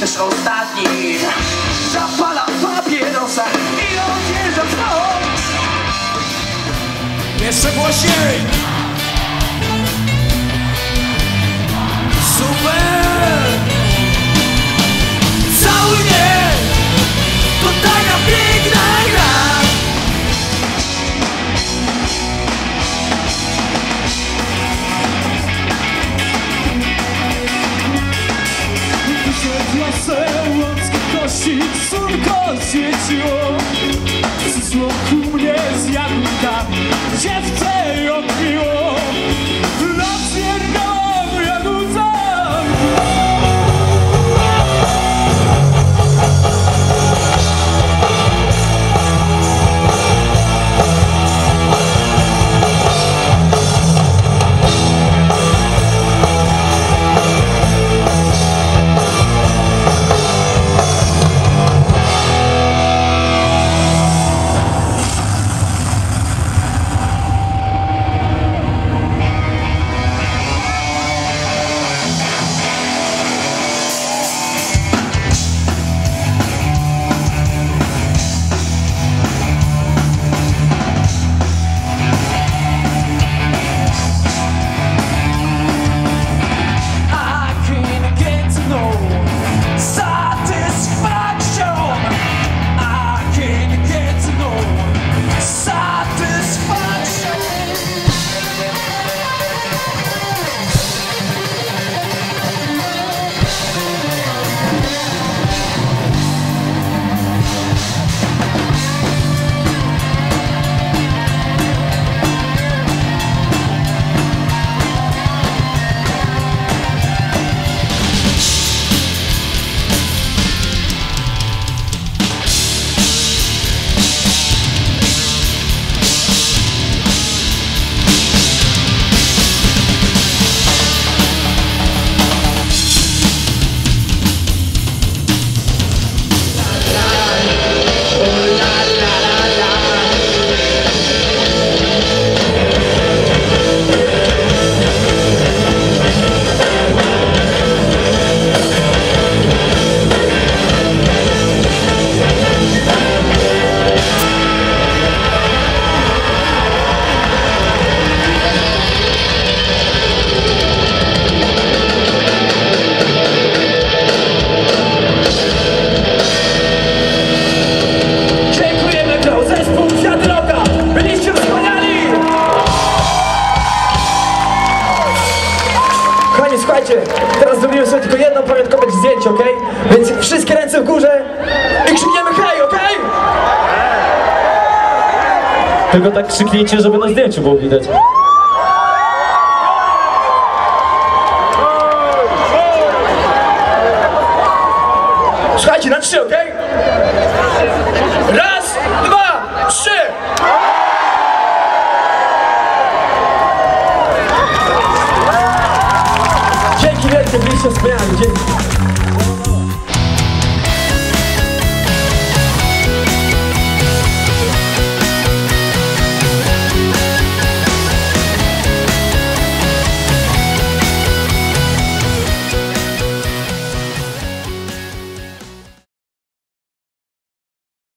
też ostatni Zapalam papierosa i odjeżdżam stąd Jeszcze głośniej! Kości, córko świeciło złoku mnie z jagódkami dziewczę odbiło słuchajcie, teraz zrobimy sobie tylko jedno pamiątkowe zdjęcie, okej? Więc wszystkie ręce w górze i krzykniemy hej, okej? Tylko tak krzyknijcie, żeby na zdjęciu było widać. Słuchajcie, na trzy, okej? Raz, Delicious gente.